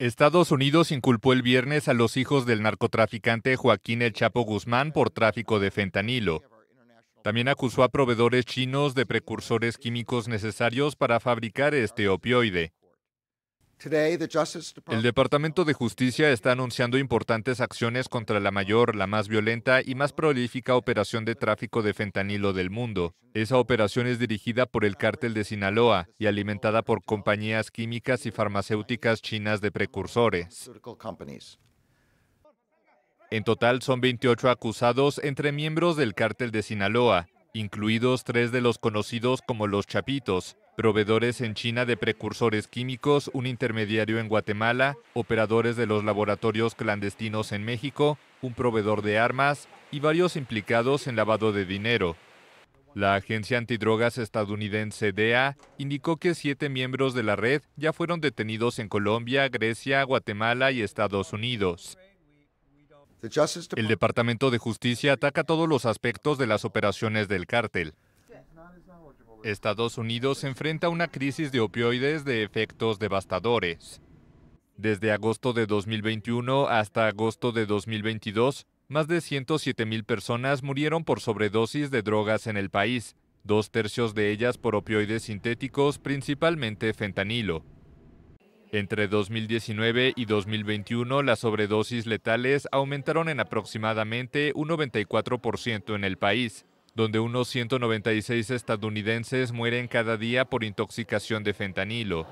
Estados Unidos inculpó el viernes a los hijos del narcotraficante Joaquín El Chapo Guzmán por tráfico de fentanilo. También acusó a proveedores chinos de precursores químicos necesarios para fabricar este opioide. El Departamento de Justicia está anunciando importantes acciones contra la mayor, la más violenta y más prolífica operación de tráfico de fentanilo del mundo. Esa operación es dirigida por el cártel de Sinaloa y alimentada por compañías químicas y farmacéuticas chinas de precursores. En total son 28 acusados entre miembros del cártel de Sinaloa, incluidos tres de los conocidos como los Chapitos, proveedores en China de precursores químicos, un intermediario en Guatemala, operadores de los laboratorios clandestinos en México, un proveedor de armas y varios implicados en lavado de dinero. La agencia antidrogas estadounidense DEA indicó que siete miembros de la red ya fueron detenidos en Colombia, Grecia, Guatemala y Estados Unidos. El Departamento de Justicia ataca todos los aspectos de las operaciones del cártel. Estados Unidos enfrenta una crisis de opioides de efectos devastadores. Desde agosto de 2021 hasta agosto de 2022, más de 107 mil personas murieron por sobredosis de drogas en el país, dos tercios de ellas por opioides sintéticos, principalmente fentanilo. Entre 2019 y 2021, las sobredosis letales aumentaron en aproximadamente un 94% en el país, donde unos 196 estadounidenses mueren cada día por intoxicación de fentanilo.